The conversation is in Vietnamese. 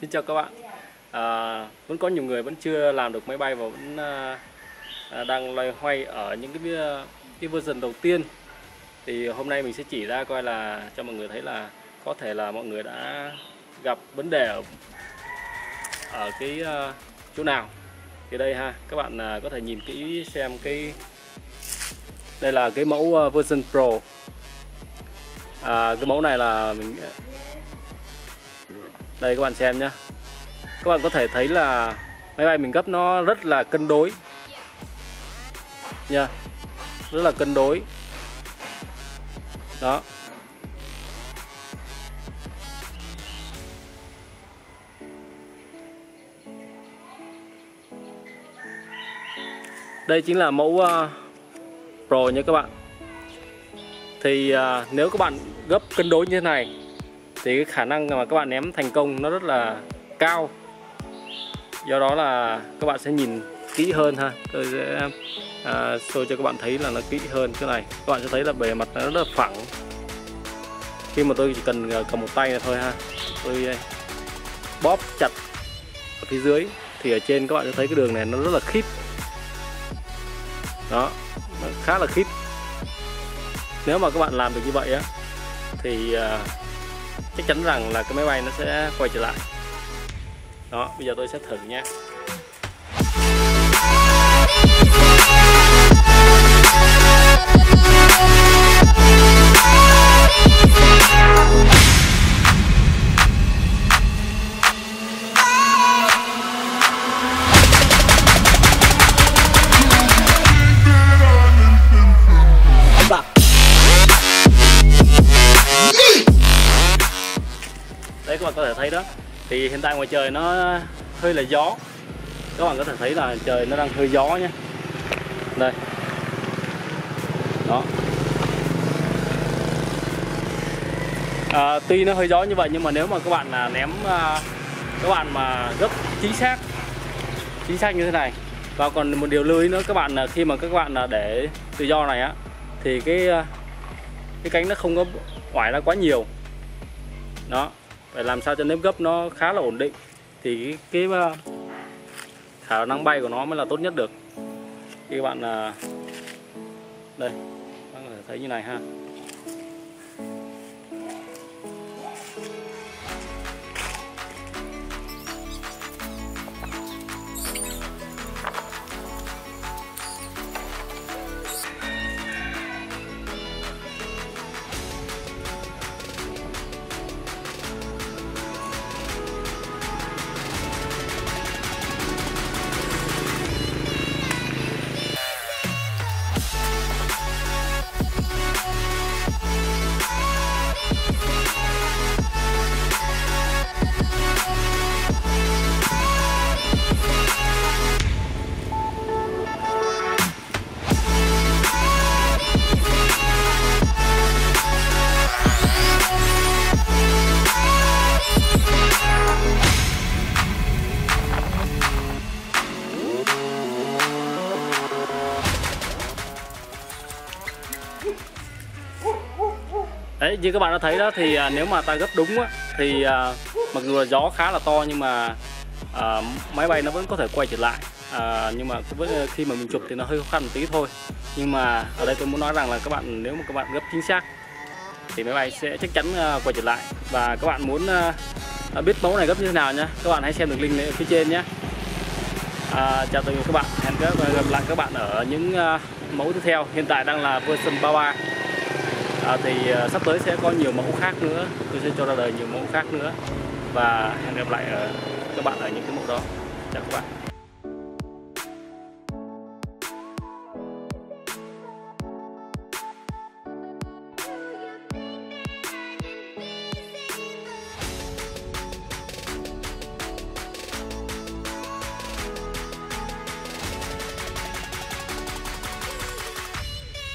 xin chào các bạn. À, vẫn có nhiều người vẫn chưa làm được máy bay và vẫn à, à đang loay hoay ở những cái à, cái version đầu tiên. Thì hôm nay mình sẽ chỉ ra coi là cho mọi người thấy là có thể là mọi người đã gặp vấn đề ở ở cái à, chỗ nào. Thì đây ha các bạn à, có thể nhìn kỹ xem cái đây là cái mẫu uh, version Pro. À, cái mẫu này là mình đây các bạn xem nhé các bạn có thể thấy là máy bay mình gấp nó rất là cân đối. Nha rất là cân đối. Đó. Đây chính là mẫu uh, Pro nha các bạn. Thì uh, nếu các bạn gấp cân đối như thế này thì cái khả năng mà các bạn ném thành công nó rất là cao. Do đó là các bạn sẽ nhìn kỹ hơn ha. Tôi sẽ à, show cho các bạn thấy là nó kỹ hơn cái này. Các bạn sẽ thấy là bề mặt nó rất là phẳng. Khi mà tôi chỉ cần à, cầm một tay là thôi ha. Tôi à, bóp chặt ở phía dưới thì ở trên các bạn sẽ thấy cái đường này nó rất là khít. Đó nó khá là khít. Nếu mà các bạn làm được như vậy á thì à, chắc chắn rằng là cái máy bay nó sẽ quay trở lại. Đó, bây giờ tôi sẽ thử nhé các bạn có thể thấy đó. Thì hiện tại ngoài trời nó hơi là gió. Các bạn có thể thấy là trời nó đang hơi gió nhé. Đây. Đó. À, tuy nó hơi gió như vậy nhưng mà nếu mà các bạn là ném à, các bạn mà gấp chính xác chính xác như thế này. Và còn một điều lưu ý nữa các bạn là khi mà các bạn là để tự do này á thì cái à, cái cánh nó không có oải ra quá nhiều. Đó phải làm sao cho nếp gấp nó khá là ổn định thì cái, cái ờ, khả năng bay của nó mới là tốt nhất được. Khi các bạn ờ, đây các bạn có thể thấy như này ha. Đấy, như các bạn đã thấy đó thì à, nếu mà ta gấp đúng á, thì à, mặc dù là gió khá là to nhưng mà à, máy bay nó vẫn có thể quay trở lại. À, nhưng mà với, ờ, khi mà mình chụp thì nó hơi khó khăn một tí thôi. Nhưng mà ở đây tôi muốn nói rằng là các bạn nếu mà các bạn gấp chính xác thì máy bay sẽ chắc chắn à, quay trở lại. Và các bạn muốn à, à biết mẫu này gấp như thế nào nhé các bạn hãy xem được link ở phía trên nhé à, chào tạm biệt các bạn. Hẹn gặp lại các bạn ở những à, mẫu tiếp theo. Hiện tại đang là version 33 à, thì uh, sắp tới sẽ có nhiều mẫu khác nữa. Tôi sẽ cho ra đời nhiều mẫu khác nữa. Và hẹn gặp lại uh, các bạn ở những cái mẫu đó. Chào các bạn.